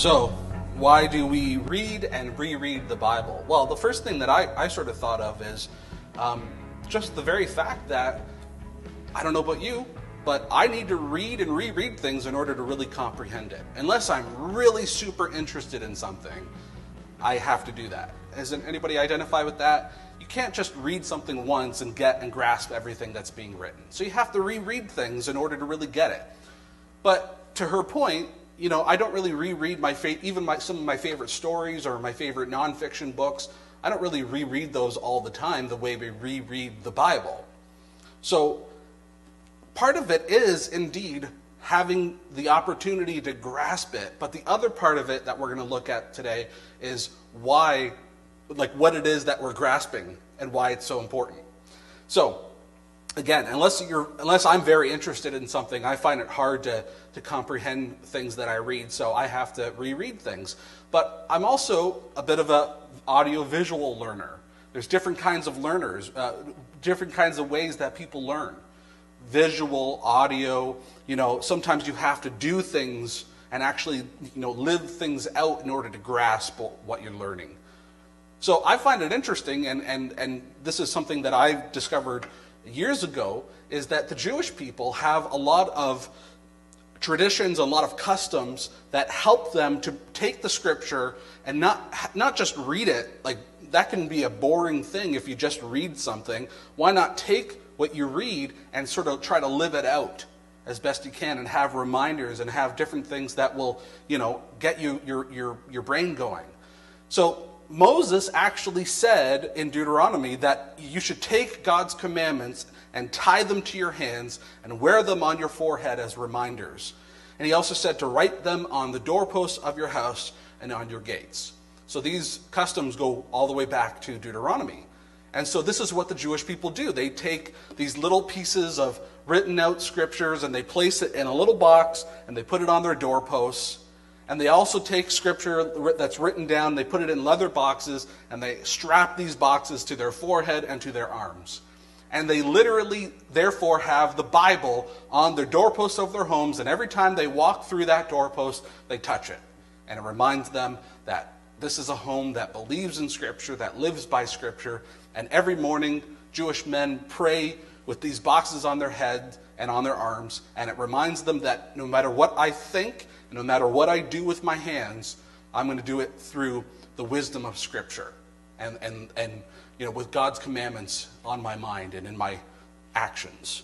So, why do we read and reread the Bible? Well, the first thing that I, I sort of thought of is um, just the very fact that I don't know about you, but I need to read and reread things in order to really comprehend it. Unless I'm really super interested in something, I have to do that. Hasn't anybody identify with that? You can't just read something once and get and grasp everything that's being written. So you have to reread things in order to really get it. But to her point, you know, I don't really reread my fa- even my, some of my favorite stories or my favorite nonfiction books. I don't really reread those all the time the way we reread the Bible. So part of it is indeed having the opportunity to grasp it, but the other part of it that we're going to look at today is why, like what it is that we're grasping and why it's so important. So, again, unless you're unless I'm very interested in something, I find it hard to to comprehend things that I read, so I have to reread things. But I'm also a bit of a audio-visual learner. There's different kinds of learners, uh, different kinds of ways that people learn. Visual, audio, you know, sometimes you have to do things and actually, you know, live things out in order to grasp what you're learning. So I find it interesting, and, and, and this is something that I've discovered years ago, is that the Jewish people have a lot of traditions, a lot of customs that help them to take the scripture and not, not just read it. Like, that can be a boring thing if you just read something. Why not take what you read and sort of try to live it out as best you can and have reminders and have different things that will, you know, get you your, your, your brain going. So Moses actually said in Deuteronomy that you should take God's commandments and tie them to your hands and wear them on your forehead as reminders. And he also said to write them on the doorposts of your house and on your gates. So these customs go all the way back to Deuteronomy. And so this is what the Jewish people do. They take these little pieces of written out scriptures and they place it in a little box and they put it on their doorposts. And they also take scripture that's written down, they put it in leather boxes, and they strap these boxes to their forehead and to their arms and they literally, therefore, have the Bible on their doorposts of their homes, and every time they walk through that doorpost, they touch it. And it reminds them that this is a home that believes in Scripture, that lives by Scripture, and every morning, Jewish men pray with these boxes on their head and on their arms, and it reminds them that no matter what I think, no matter what I do with my hands, I'm going to do it through the wisdom of Scripture. And, and, and you know, with God's commandments on my mind and in my actions.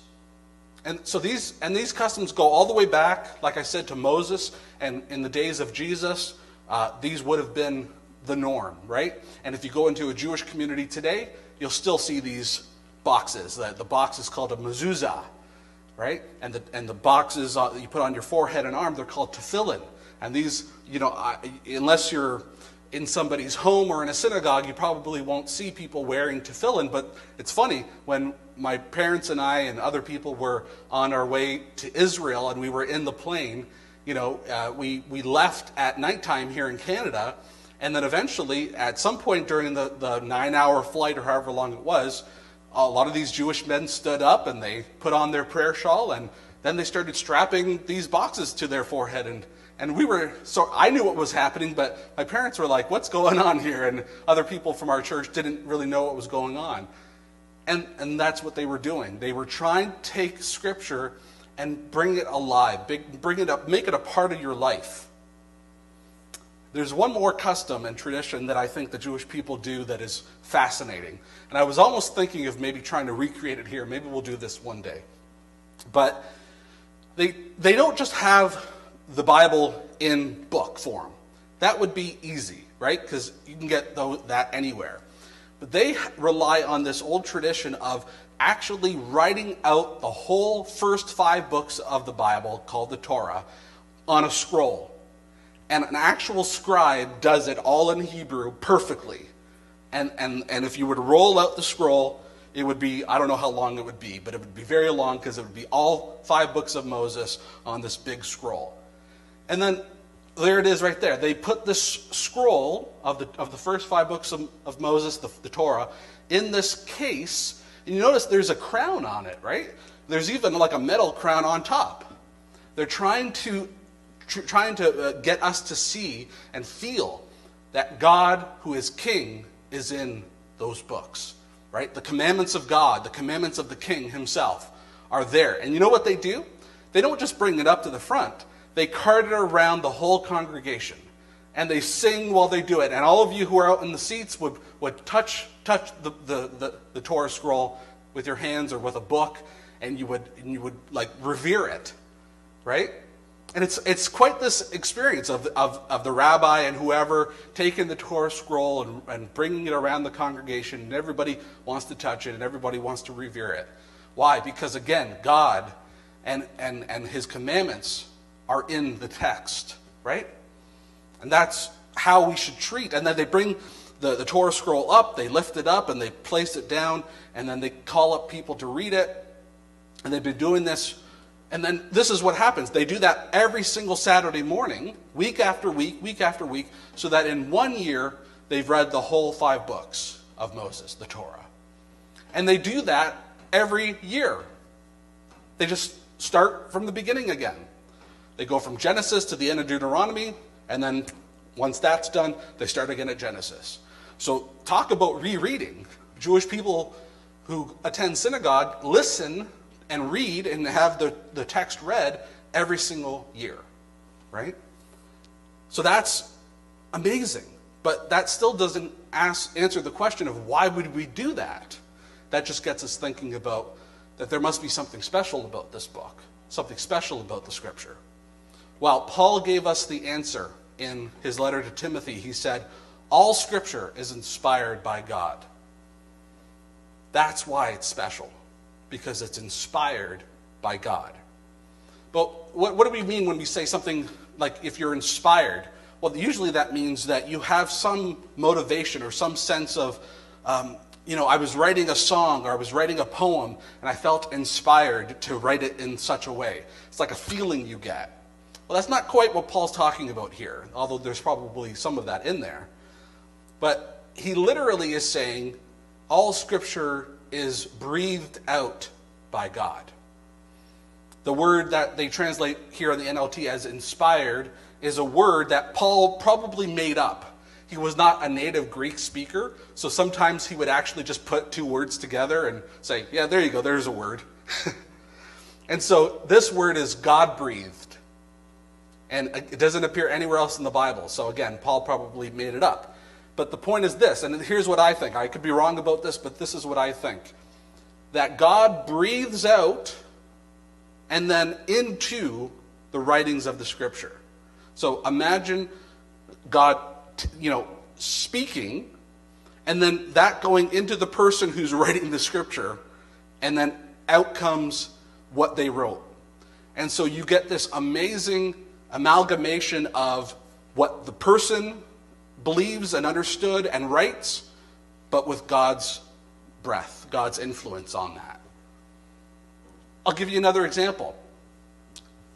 And so these and these customs go all the way back, like I said, to Moses, and in the days of Jesus, uh, these would have been the norm, right? And if you go into a Jewish community today, you'll still see these boxes. The, the box is called a mezuzah, right? And the and the boxes you put on your forehead and arm, they're called tefillin. And these, you know, unless you're in somebody's home or in a synagogue, you probably won't see people wearing tefillin. But it's funny, when my parents and I and other people were on our way to Israel and we were in the plane, you know, uh, we, we left at nighttime here in Canada. And then eventually, at some point during the, the nine hour flight or however long it was, a lot of these Jewish men stood up and they put on their prayer shawl and then they started strapping these boxes to their forehead and and we were, so I knew what was happening, but my parents were like, what's going on here? And other people from our church didn't really know what was going on. And, and that's what they were doing. They were trying to take Scripture and bring it alive, bring it up, make it a part of your life. There's one more custom and tradition that I think the Jewish people do that is fascinating. And I was almost thinking of maybe trying to recreate it here. Maybe we'll do this one day. But they, they don't just have the Bible in book form. That would be easy, right? Because you can get that anywhere. But they rely on this old tradition of actually writing out the whole first five books of the Bible, called the Torah, on a scroll. And an actual scribe does it all in Hebrew perfectly. And, and, and if you were to roll out the scroll, it would be, I don't know how long it would be, but it would be very long because it would be all five books of Moses on this big scroll. And then there it is right there. They put this scroll of the, of the first five books of, of Moses, the, the Torah, in this case. And you notice there's a crown on it, right? There's even like a metal crown on top. They're trying to tr- trying to uh, get us to see and feel that God, who is king, is in those books, right? The commandments of God, the commandments of the king himself are there. And you know what they do? They don't just bring it up to the front, they cart it around the whole congregation. And they sing while they do it. And all of you who are out in the seats would, would touch, touch the, the, the, the Torah scroll with your hands or with a book, and you would, and you would like revere it, right? And it's, it's quite this experience of, of, of the rabbi and whoever taking the Torah scroll and, and bringing it around the congregation, and everybody wants to touch it and everybody wants to revere it. Why? Because again, God and, and, and his commandments are in the text, right? And that's how we should treat. And then they bring the, the Torah scroll up, they lift it up, and they place it down, and then they call up people to read it. And they've been doing this. And then this is what happens. They do that every single Saturday morning, week after week, week after week, so that in one year they've read the whole five books of Moses, the Torah. And they do that every year. They just start from the beginning again. They go from Genesis to the end of Deuteronomy, and then once that's done, they start again at Genesis. So, talk about rereading. Jewish people who attend synagogue listen and read and have the, the text read every single year, right? So, that's amazing. But that still doesn't ask, answer the question of why would we do that? That just gets us thinking about that there must be something special about this book, something special about the scripture. Well, Paul gave us the answer in his letter to Timothy. He said, All scripture is inspired by God. That's why it's special, because it's inspired by God. But what, what do we mean when we say something like if you're inspired? Well, usually that means that you have some motivation or some sense of, um, you know, I was writing a song or I was writing a poem and I felt inspired to write it in such a way. It's like a feeling you get. Well, that's not quite what Paul's talking about here, although there's probably some of that in there. But he literally is saying all scripture is breathed out by God. The word that they translate here in the NLT as inspired is a word that Paul probably made up. He was not a native Greek speaker, so sometimes he would actually just put two words together and say, Yeah, there you go, there's a word. and so this word is God breathed. And it doesn't appear anywhere else in the Bible. So again, Paul probably made it up. But the point is this, and here's what I think. I could be wrong about this, but this is what I think. That God breathes out and then into the writings of the scripture. So imagine God, you know, speaking and then that going into the person who's writing the scripture and then out comes what they wrote. And so you get this amazing amalgamation of what the person believes and understood and writes, but with God's breath, God's influence on that. I'll give you another example.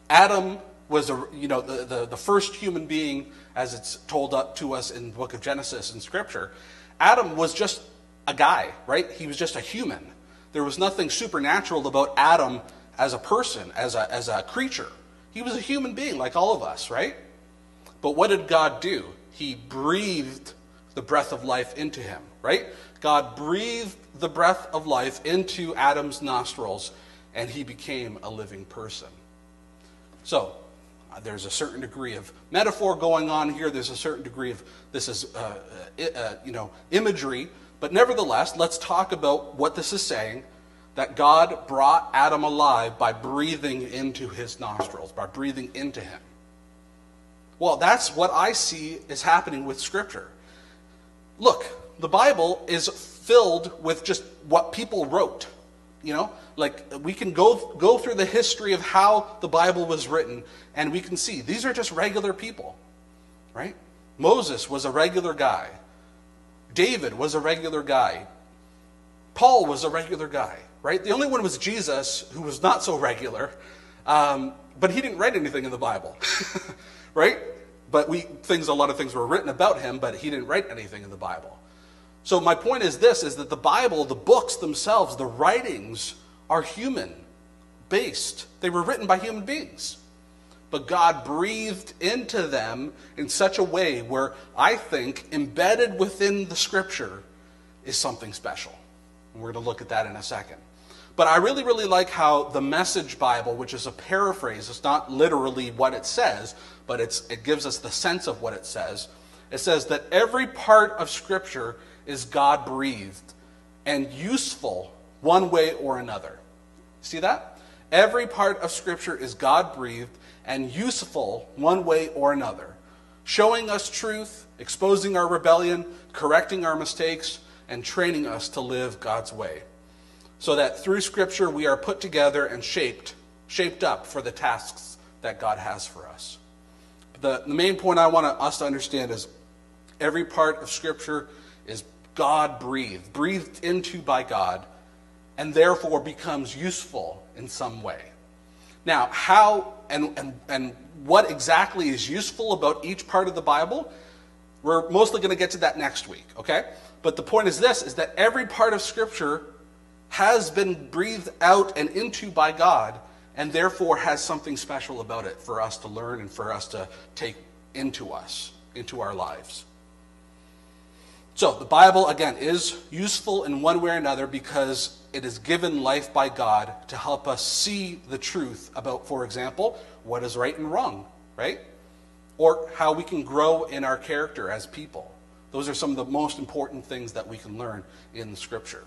Adam was a, you know, the, the, the first human being, as it's told up to us in the book of Genesis in Scripture. Adam was just a guy, right? He was just a human. There was nothing supernatural about Adam as a person, as a, as a creature. He was a human being like all of us, right? But what did God do? He breathed the breath of life into him, right? God breathed the breath of life into Adam's nostrils, and he became a living person. So, uh, there's a certain degree of metaphor going on here. There's a certain degree of this is, uh, uh, you know, imagery. But nevertheless, let's talk about what this is saying that God brought Adam alive by breathing into his nostrils, by breathing into him. Well, that's what I see is happening with Scripture. Look, the Bible is filled with just what people wrote. You know, like we can go go through the history of how the Bible was written, and we can see these are just regular people, right? Moses was a regular guy. David was a regular guy. Paul was a regular guy right? The only one was Jesus, who was not so regular, um, but he didn't write anything in the Bible, right? But we things a lot of things were written about him, but he didn't write anything in the Bible. So my point is this: is that the Bible, the books themselves, the writings are human based. They were written by human beings, but God breathed into them in such a way where I think embedded within the scripture is something special. And we're going to look at that in a second. But I really, really like how the Message Bible, which is a paraphrase, it's not literally what it says, but it's, it gives us the sense of what it says. It says that every part of Scripture is God breathed and useful one way or another. See that? Every part of Scripture is God breathed and useful one way or another, showing us truth, exposing our rebellion, correcting our mistakes, and training us to live God's way. So that through Scripture we are put together and shaped, shaped up for the tasks that God has for us. The, the main point I want us to understand is every part of Scripture is God breathed, breathed into by God, and therefore becomes useful in some way. Now, how and, and, and what exactly is useful about each part of the Bible, we're mostly going to get to that next week, okay? But the point is this is that every part of Scripture has been breathed out and into by God, and therefore has something special about it for us to learn and for us to take into us, into our lives. So, the Bible, again, is useful in one way or another because it is given life by God to help us see the truth about, for example, what is right and wrong, right? Or how we can grow in our character as people. Those are some of the most important things that we can learn in Scripture.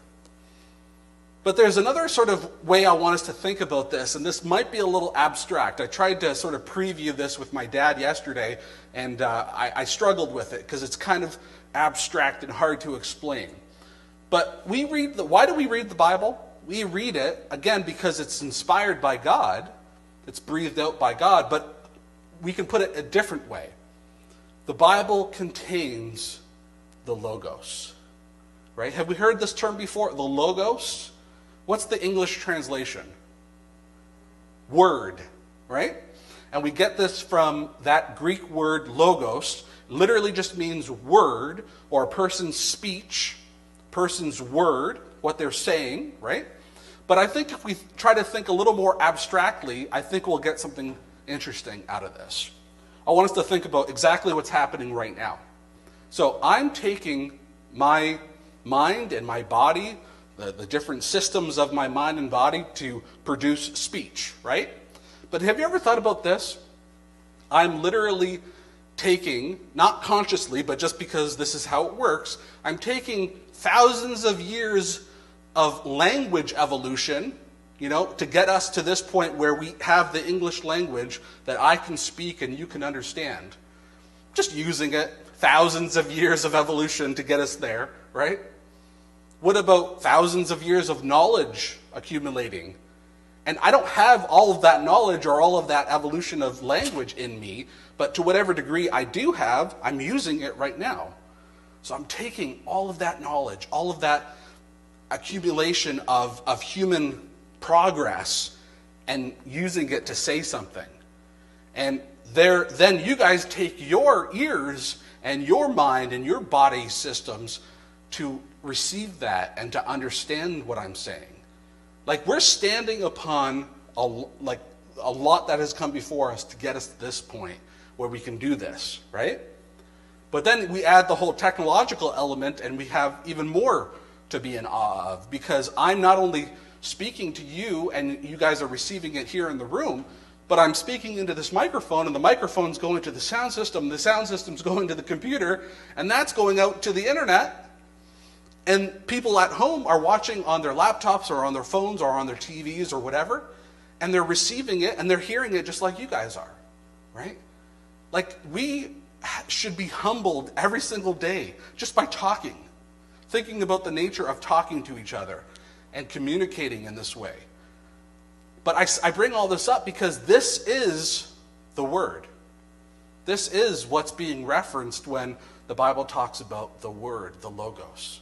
But there's another sort of way I want us to think about this, and this might be a little abstract. I tried to sort of preview this with my dad yesterday, and uh, I, I struggled with it because it's kind of abstract and hard to explain. But we read the, why do we read the Bible? We read it, again, because it's inspired by God, it's breathed out by God, but we can put it a different way. The Bible contains the Logos. Right? Have we heard this term before? The Logos? What's the English translation? Word, right? And we get this from that Greek word logos, literally just means word or a person's speech, person's word, what they're saying, right? But I think if we try to think a little more abstractly, I think we'll get something interesting out of this. I want us to think about exactly what's happening right now. So I'm taking my mind and my body the, the different systems of my mind and body to produce speech, right? But have you ever thought about this? I'm literally taking, not consciously, but just because this is how it works, I'm taking thousands of years of language evolution, you know, to get us to this point where we have the English language that I can speak and you can understand. Just using it, thousands of years of evolution to get us there, right? What about thousands of years of knowledge accumulating? And I don't have all of that knowledge or all of that evolution of language in me, but to whatever degree I do have, I'm using it right now. So I'm taking all of that knowledge, all of that accumulation of, of human progress, and using it to say something. And there, then you guys take your ears and your mind and your body systems to receive that and to understand what I'm saying. Like we're standing upon a, like a lot that has come before us to get us to this point where we can do this, right? But then we add the whole technological element and we have even more to be in awe of because I'm not only speaking to you and you guys are receiving it here in the room, but I'm speaking into this microphone and the microphone's going to the sound system, the sound system's going to the computer, and that's going out to the internet and people at home are watching on their laptops or on their phones or on their TVs or whatever, and they're receiving it and they're hearing it just like you guys are, right? Like we should be humbled every single day just by talking, thinking about the nature of talking to each other and communicating in this way. But I, I bring all this up because this is the Word. This is what's being referenced when the Bible talks about the Word, the Logos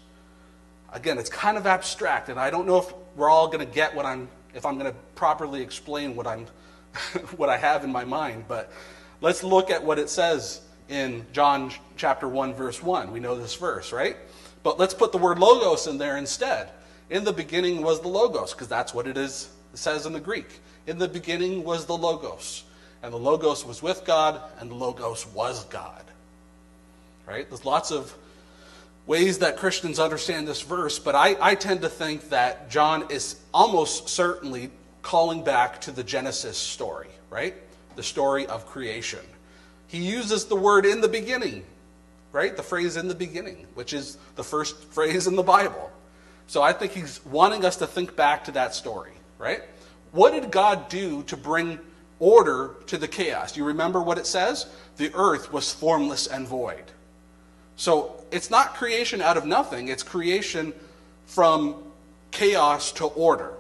again, it's kind of abstract, and I don't know if we're all going to get what I'm, if I'm going to properly explain what I'm, what I have in my mind. But let's look at what it says in John chapter 1, verse 1. We know this verse, right? But let's put the word logos in there instead. In the beginning was the logos, because that's what it is, it says in the Greek. In the beginning was the logos. and the Logos was with God, and the Logos was God. Right? There's lots of ways that Christians understand this verse, but I, I tend to think that John is almost certainly calling back to the Genesis story, right? The story of creation. He uses the word in the beginning, right? The phrase in the beginning, which is the first phrase in the Bible. So I think he's wanting us to think back to that story, right? What did God do to bring order to the chaos? Do you remember what it says? The earth was formless and void. So it's not creation out of nothing, it's creation from chaos to order.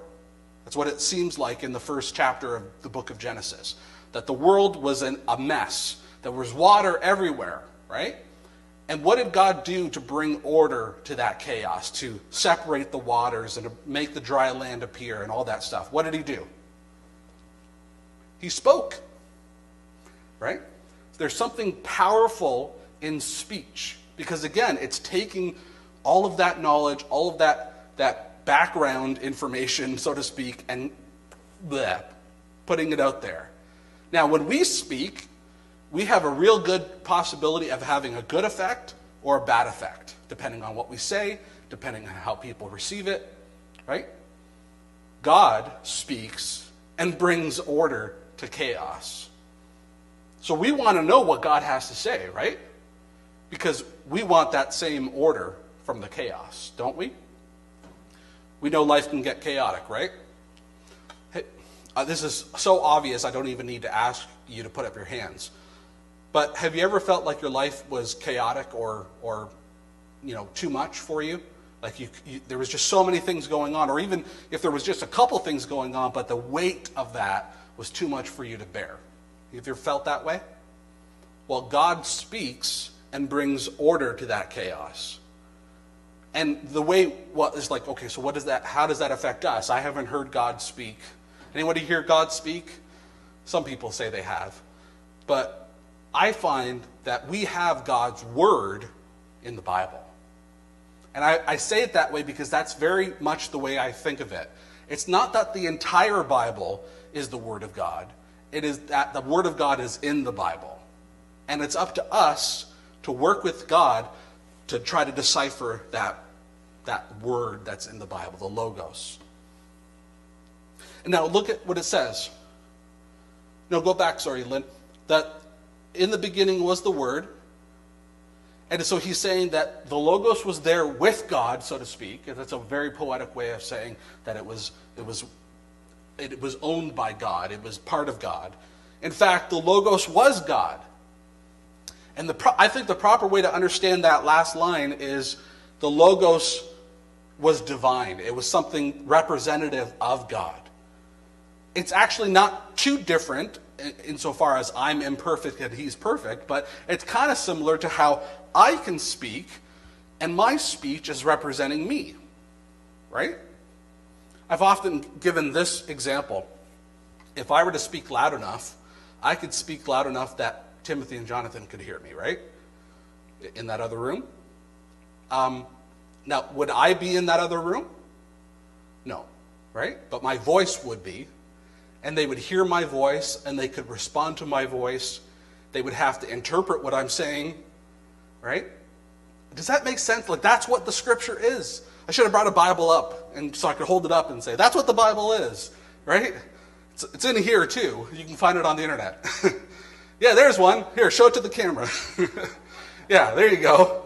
That's what it seems like in the first chapter of the book of Genesis. That the world was an, a mess, there was water everywhere, right? And what did God do to bring order to that chaos, to separate the waters and to make the dry land appear and all that stuff? What did He do? He spoke, right? There's something powerful in speech because, again, it's taking all of that knowledge, all of that, that background information, so to speak, and bleh, putting it out there. Now, when we speak, we have a real good possibility of having a good effect or a bad effect, depending on what we say, depending on how people receive it, right? God speaks and brings order to chaos. So we want to know what God has to say, right? Because we want that same order from the chaos, don't we? We know life can get chaotic, right? Hey, uh, this is so obvious, I don't even need to ask you to put up your hands. But have you ever felt like your life was chaotic or, or you know, too much for you? Like you, you, there was just so many things going on, or even if there was just a couple things going on, but the weight of that was too much for you to bear. Have you ever felt that way? Well, God speaks and brings order to that chaos. And the way what is like, okay, so what does that how does that affect us? I haven't heard God speak. Anybody hear God speak? Some people say they have. But I find that we have God's Word in the Bible. And I, I, say it that way because that's very much the way I think of it. It's not that the entire Bible is the Word of God, it is that the Word of God is in the Bible. And it's up to us to work with God to try to decipher that, that word that's in the Bible, the Logos. And now look at what it says. No, go back, sorry, Lynn. That in the beginning was the Word. And so he's saying that the Logos was there with God, so to speak. And that's a very poetic way of saying that it was, it was, it was owned by God, it was part of God. In fact, the Logos was God. And the pro- I think the proper way to understand that last line is the Logos was divine, it was something representative of God. It's actually not too different insofar as I'm imperfect and he's perfect, but it's kind of similar to how I can speak and my speech is representing me, right? I've often given this example. If I were to speak loud enough, I could speak loud enough that Timothy and Jonathan could hear me, right? In that other room. Um, now, would I be in that other room? No, right? But my voice would be, and they would hear my voice and they could respond to my voice. They would have to interpret what I'm saying, right? Does that make sense? Like, that's what the scripture is. I should have brought a Bible up and so I could hold it up and say, that's what the Bible is, right? It's, it's in here too. You can find it on the internet. yeah, there's one. Here, show it to the camera. yeah, there you go.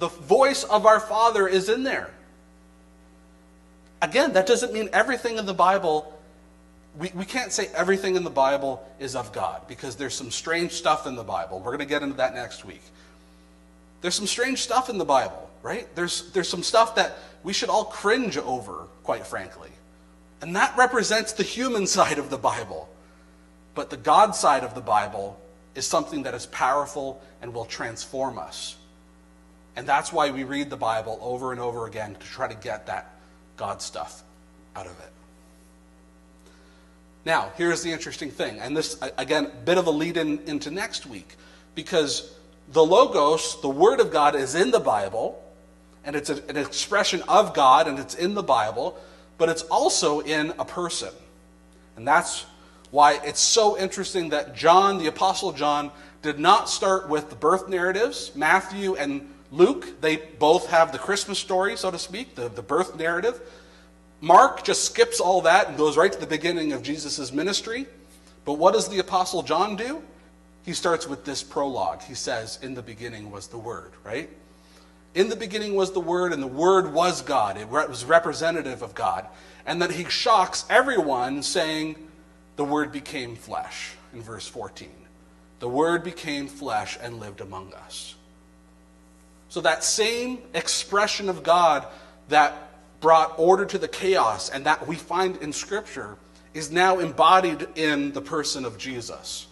The voice of our Father is in there. Again, that doesn't mean everything in the Bible, we, we can't say everything in the Bible is of God because there's some strange stuff in the Bible. We're going to get into that next week. There's some strange stuff in the Bible, right? There's, there's some stuff that we should all cringe over, quite frankly. And that represents the human side of the Bible. But the God side of the Bible is something that is powerful and will transform us. And that's why we read the Bible over and over again to try to get that God stuff out of it. Now, here's the interesting thing, and this, again, bit of a lead in into next week, because the Logos, the Word of God, is in the Bible, and it's a, an expression of God, and it's in the Bible, but it's also in a person. And that's why it's so interesting that John, the Apostle John, did not start with the birth narratives. Matthew and Luke, they both have the Christmas story, so to speak, the, the birth narrative. Mark just skips all that and goes right to the beginning of Jesus' ministry. But what does the Apostle John do? He starts with this prologue. He says, In the beginning was the Word, right? In the beginning was the Word, and the Word was God. It was representative of God. And then he shocks everyone saying, The Word became flesh, in verse 14. The Word became flesh and lived among us. So that same expression of God that brought order to the chaos and that we find in Scripture is now embodied in the person of Jesus.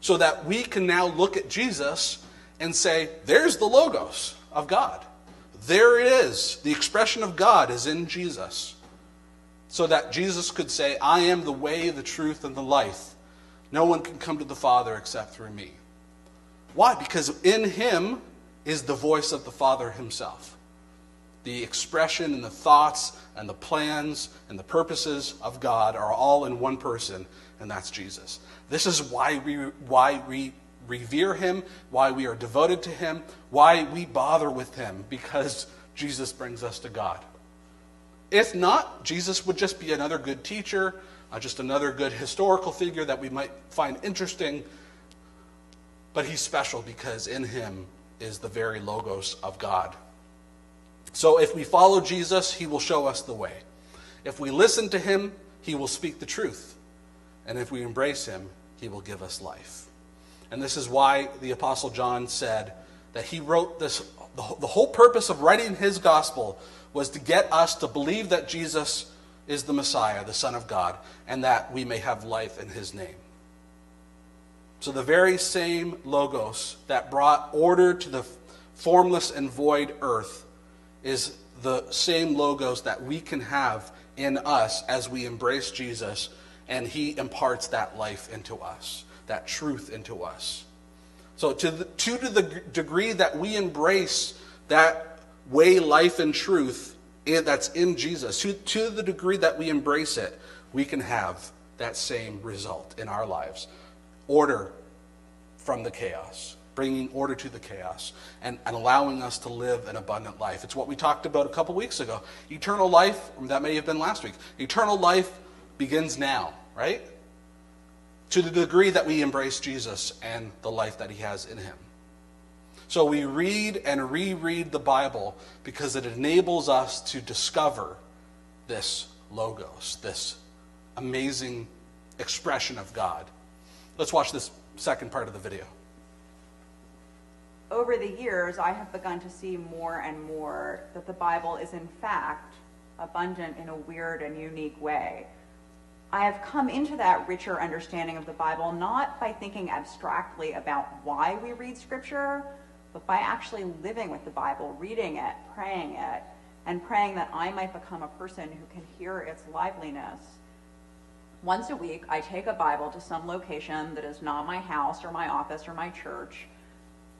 So that we can now look at Jesus and say, there's the Logos of God. There it is. The expression of God is in Jesus. So that Jesus could say, I am the way, the truth, and the life. No one can come to the Father except through me. Why? Because in him is the voice of the Father himself the expression and the thoughts and the plans and the purposes of God are all in one person, and that's Jesus. This is why we, why we revere him, why we are devoted to him, why we bother with him, because Jesus brings us to God. If not, Jesus would just be another good teacher, uh, just another good historical figure that we might find interesting. But he's special because in him is the very logos of God. So if we follow Jesus, he will show us the way. If we listen to him, he will speak the truth. And if we embrace him, he will give us life. And this is why the Apostle John said that he wrote this. The whole purpose of writing his gospel was to get us to believe that Jesus is the Messiah, the Son of God, and that we may have life in his name. So the very same Logos that brought order to the formless and void earth is the same logos that we can have in us as we embrace Jesus and he imparts that life into us, that truth into us. So, to the, to the degree that we embrace that way, life, and truth that's in Jesus, to, to the degree that we embrace it, we can have that same result in our lives order from the chaos bringing order to the chaos and, and allowing us to live an abundant life. It's what we talked about a couple weeks ago. Eternal life, that may have been last week. Eternal life begins now, right? To the degree that we embrace Jesus and the life that he has in him. So we read and reread the Bible because it enables us to discover this logos, this amazing expression of God. Let's watch this second part of the video over the years, I have begun to see more and more that the Bible is, in fact, abundant in a weird and unique way. I have come into that richer understanding of the Bible not by thinking abstractly about why we read Scripture, but by actually living with the Bible, reading it, praying it, and praying that I might become a person who can hear its liveliness. Once a week, I take a Bible to some location that is not my house or my office or my church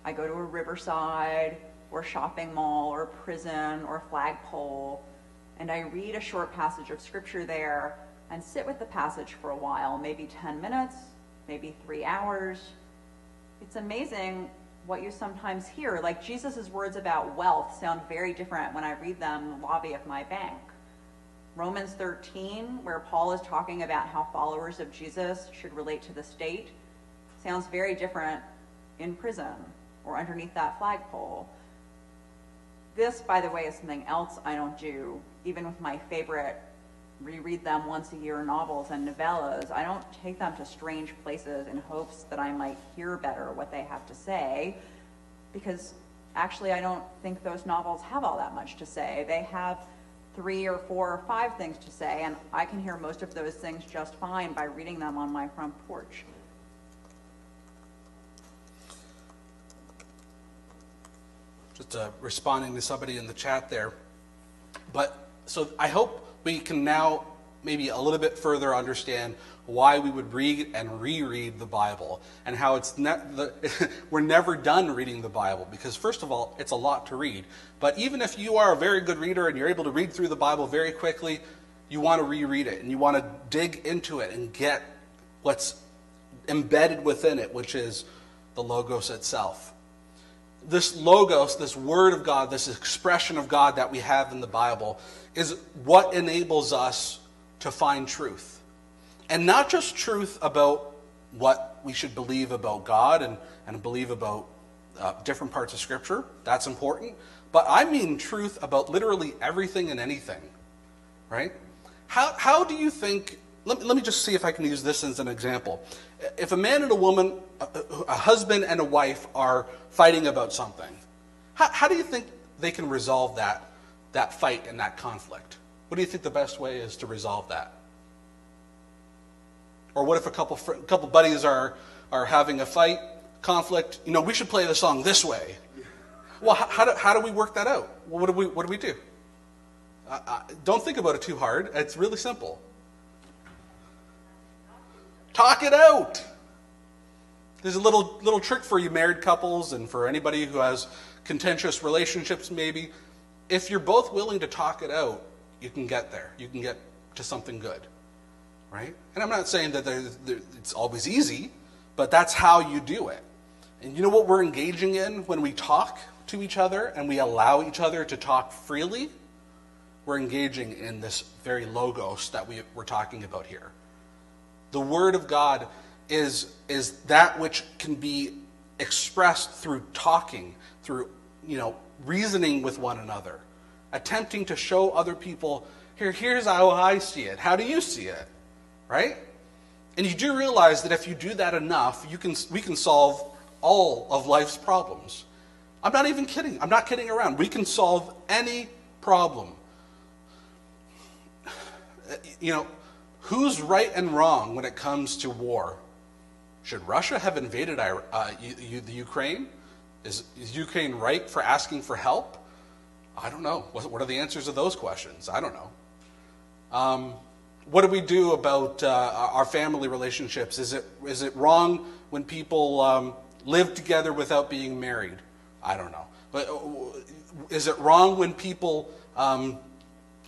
I go to a riverside or shopping mall or prison or flagpole, and I read a short passage of scripture there and sit with the passage for a while, maybe 10 minutes, maybe three hours. It's amazing what you sometimes hear. Like Jesus' words about wealth sound very different when I read them in the lobby of my bank. Romans 13, where Paul is talking about how followers of Jesus should relate to the state, sounds very different in prison or underneath that flagpole. This, by the way, is something else I don't do, even with my favorite reread them once a year novels and novellas. I don't take them to strange places in hopes that I might hear better what they have to say, because actually I don't think those novels have all that much to say. They have three or four or five things to say, and I can hear most of those things just fine by reading them on my front porch. just uh, responding to somebody in the chat there. But so I hope we can now maybe a little bit further understand why we would read and reread the Bible and how it's ne- the, we're never done reading the Bible because first of all it's a lot to read but even if you are a very good reader and you're able to read through the Bible very quickly you want to reread it and you want to dig into it and get what's embedded within it, which is the Logos itself. This Logos, this Word of God, this expression of God that we have in the Bible, is what enables us to find truth. And not just truth about what we should believe about God and, and believe about uh, different parts of Scripture. That's important. But I mean truth about literally everything and anything, right? How, how do you think? Let, let me just see if I can use this as an example. If a man and a woman, a, a husband and a wife, are fighting about something, how, how do you think they can resolve that, that fight and that conflict? What do you think the best way is to resolve that? Or what if a couple, fr- couple buddies are, are having a fight, conflict? You know, we should play the song this way. Well, how, how, do, how do we work that out? What, do we, what do we do? Don't think about it too hard. It's really simple. Talk it out. There's a little little trick for you married couples and for anybody who has contentious relationships maybe. If you're both willing to talk it out, you can get there. You can get to something good. Right? And I'm not saying that it's always easy, but that's how you do it. And you know what we're engaging in when we talk to each other and we allow each other to talk freely? We're engaging in this very logos that we, we're talking about here. The Word of God is, is that which can be expressed through talking, through you know, reasoning with one another, attempting to show other people, here, here's how I see it. How do you see it? Right? And you do realize that if you do that enough, you can, we can solve all of life's problems. I'm not even kidding. I'm not kidding around. We can solve any problem. You know, who's right and wrong when it comes to war? Should Russia have invaded uh, the Ukraine? Is, is Ukraine right for asking for help? I don't know. What are the answers to those questions? I don't know. Um, what do we do about uh, our family relationships? Is it, is it wrong when people um, live together without being married? I don't know. But uh, is it wrong when people, um,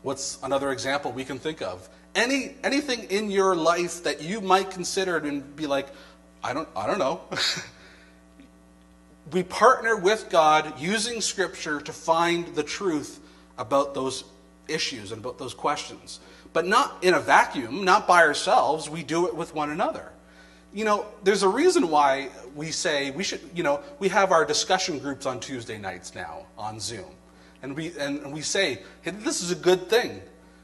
what's another example we can think of? Any, anything in your life that you might consider and be like, I don't, I don't know. we partner with God using Scripture to find the truth about those issues and about those questions. But not in a vacuum, not by ourselves. We do it with one another. You know, there's a reason why we say we should, you know, we have our discussion groups on Tuesday nights now on Zoom. And we, and we say, hey, this is a good thing.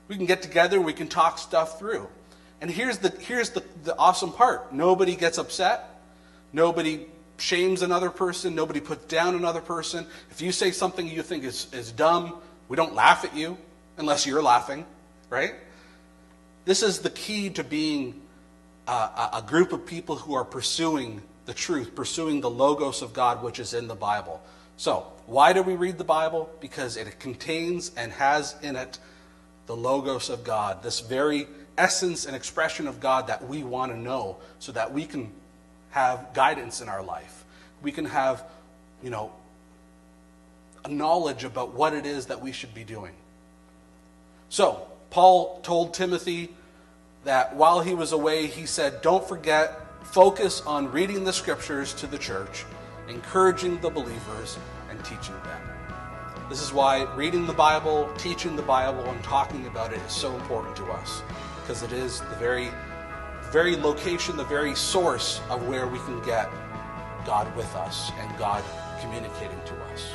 We can get together, we can talk stuff through. And here's the, here's the, the awesome part nobody gets upset, nobody shames another person, nobody puts down another person. If you say something you think is, is dumb, we don't laugh at you unless you're laughing, right? This is the key to being a, a group of people who are pursuing the truth, pursuing the logos of God, which is in the Bible. So, why do we read the Bible? Because it contains and has in it the logos of God, this very essence and expression of God that we want to know so that we can have guidance in our life. We can have, you know, a knowledge about what it is that we should be doing. So, Paul told Timothy that while he was away, he said, Don't forget, focus on reading the scriptures to the church, encouraging the believers, and teaching them. This is why reading the Bible, teaching the Bible, and talking about it is so important to us, because it is the very, very location, the very source of where we can get God with us and God communicating to us.